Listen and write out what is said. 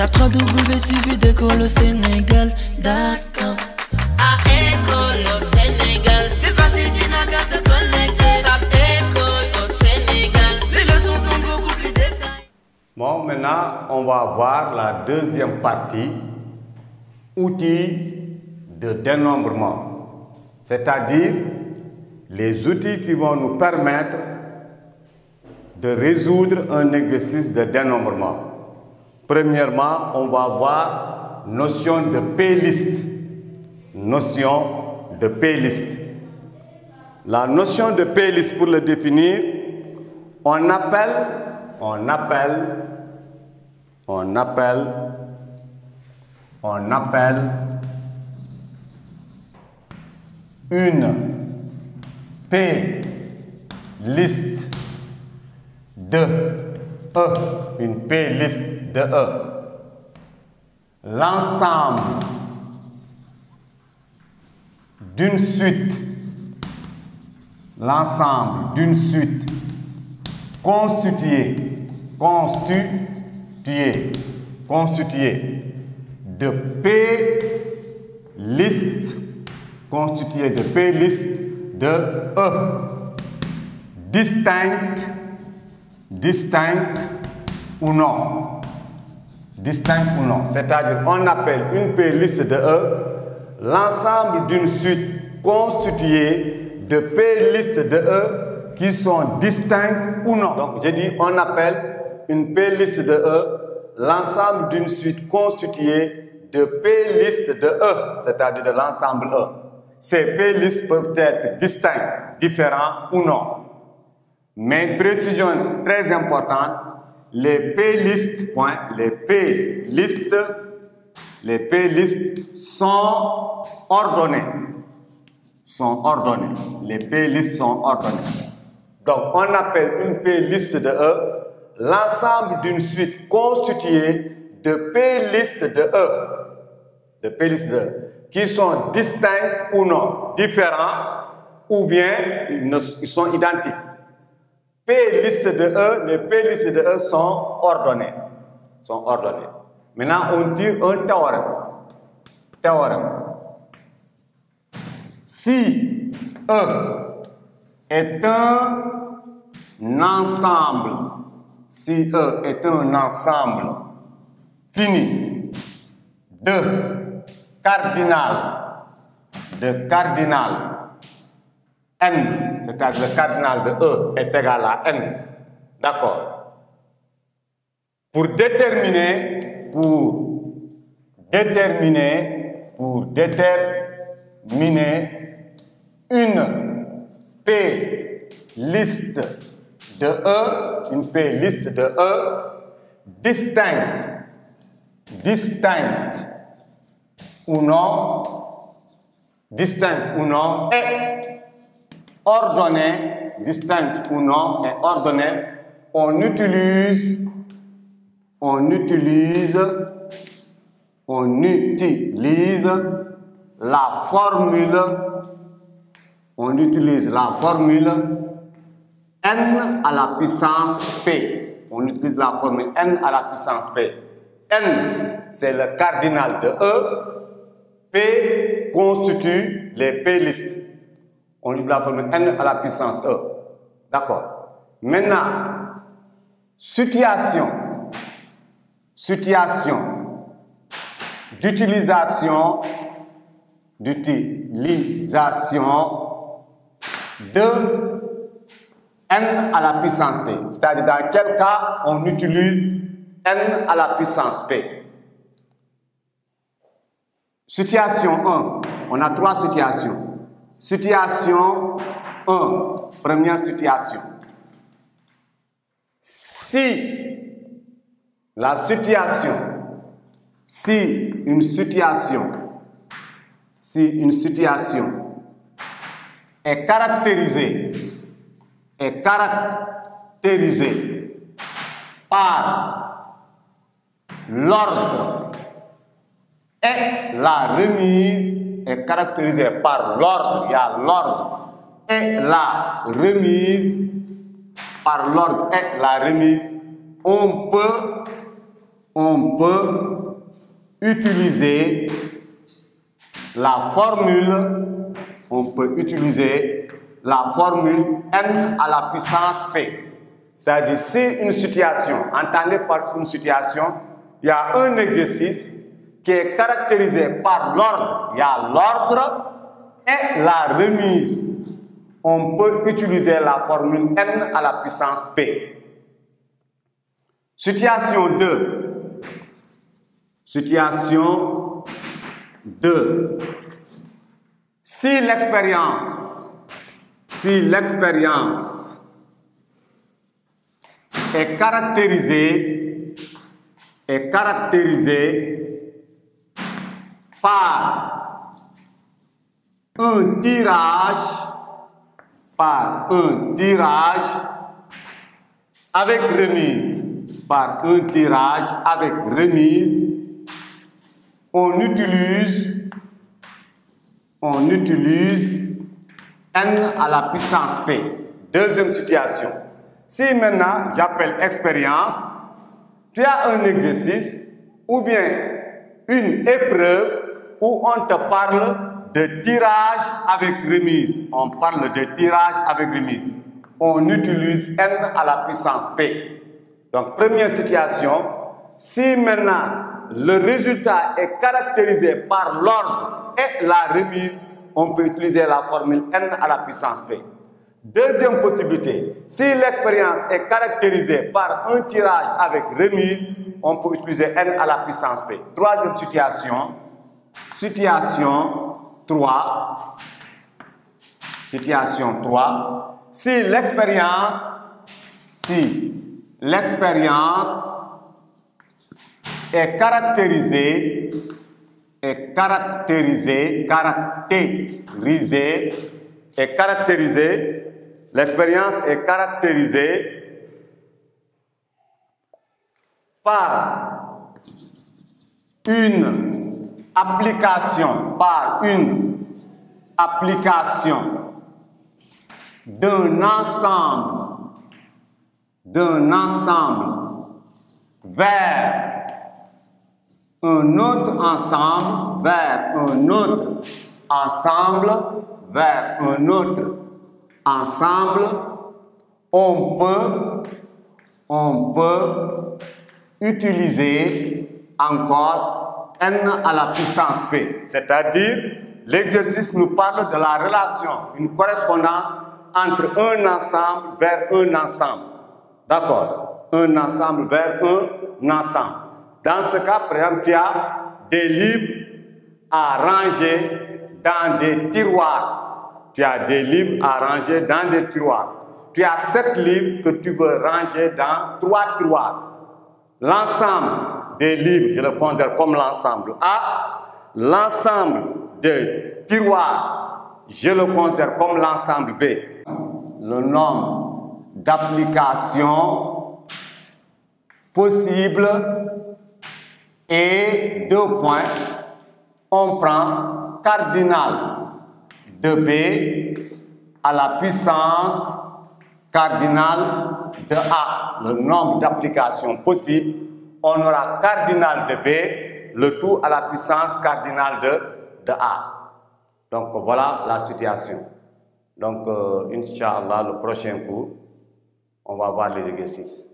Tape 3 W d'école au Sénégal. D'accord. Bon, maintenant, on va voir la deuxième partie, outils de dénombrement. C'est-à-dire les outils qui vont nous permettre de résoudre un exercice de dénombrement. Premièrement, on va voir notion de P-list. Notion de P-list. La notion de P-list, pour le définir, on appelle, on appelle, on appelle, on appelle une P-liste de E, une P-liste de E. L'ensemble d'une suite, l'ensemble d'une suite constituée, constituée, constituée de P-liste, constituée de P-liste de E, distincte, distincte ou non, distincte ou non. C'est-à-dire, on appelle une P-liste de E l'ensemble d'une suite constituée de P-listes de E qui sont distinctes ou non. Donc, je dis, on appelle une P-liste de E l'ensemble d'une suite constituée de P-listes de E, c'est-à-dire de l'ensemble E. Ces P-listes peuvent être distincts, différents ou non. Mais précision très importante, les les P-listes, les P-listes sont ordonnées. Sont ordonnées. Les sont ordonnées. Donc, on appelle une P-liste de E l'ensemble d'une suite constituée de P-listes de E. De P-listes de E qui sont distincts ou non, différents ou bien ils sont identiques. P-liste de E, les P-listes de E sont ordonnées. Sont ordonnées. Maintenant, on dit un théorème. Théorème. Si E est un ensemble, si E est un ensemble fini de cardinal, de cardinal n, c'est-à-dire le cardinal de E est égal à n. D'accord Pour déterminer, pour déterminer, pour déterminer une P-liste de E, une P-liste de E distincte, distincte ou non, distincte ou non, et ordonnée, distincte ou non, et ordonnée, on utilise, on utilise, on utilise la formule, on utilise la formule n à la puissance p. On utilise la formule n à la puissance p. n, c'est le cardinal de E. P constitue les P-listes. On utilise la formule n à la puissance E. D'accord. Maintenant, situation, situation d'utilisation, d'utilisation de n à la puissance p. C'est-à-dire dans quel cas on utilise n à la puissance p? Situation 1, on a trois situations. Situation 1, première situation. Si la situation, si une situation, si une situation est caractérisée, est caractérisée par l'ordre et la remise est par l'ordre, il y a l'ordre et la remise, par l'ordre et la remise, on peut, on peut utiliser la formule, on peut utiliser la formule n à la puissance p. C'est-à-dire, si une situation, entendez par une situation, il y a un exercice qui est caractérisé par l'ordre. Il y a l'ordre et la remise. On peut utiliser la formule n à la puissance p. Situation 2. Situation 2. Si l'expérience, si l'expérience est caractérisée, est caractérisée par un tirage, par un tirage avec remise par un tirage avec remise, on utilise, on utilise n à la puissance p. Deuxième situation. Si maintenant j'appelle expérience, tu as un exercice ou bien une épreuve où on te parle de tirage avec remise. On parle de tirage avec remise. On utilise n à la puissance p. Donc, première situation, si maintenant le résultat est caractérisé par l'ordre et la remise, on peut utiliser la formule n à la puissance p. Deuxième possibilité, si l'expérience est caractérisée par un tirage avec remise, on peut utiliser n à la puissance p. Troisième situation, situation 3, situation 3, si l'expérience, si l'expérience est caractérisée, est caractérisée, caractérisée, est caractérisée, l'expérience est caractérisée par une application, par une application d'un ensemble d'un ensemble vers un autre ensemble, vers un autre ensemble, vers un autre ensemble, on peut, on peut utiliser encore n à la puissance p. C'est-à-dire, l'exercice nous parle de la relation, une correspondance entre un ensemble vers un ensemble. D'accord Un ensemble vers un ensemble. Dans ce cas, par exemple, tu as des livres à ranger dans des tiroirs. Tu as des livres à ranger dans des tiroirs. Tu as sept livres que tu veux ranger dans trois tiroirs. L'ensemble des livres, je le considère comme l'ensemble A. L'ensemble des tiroirs, je le considère comme l'ensemble B. Le nombre d'application possible et deux points, on prend cardinal de B à la puissance cardinal de A, le nombre d'applications possibles, on aura cardinal de B, le tout à la puissance cardinal de, de A. Donc voilà la situation. Donc, euh, Inch'Allah, le prochain cours, on va voir les exercices.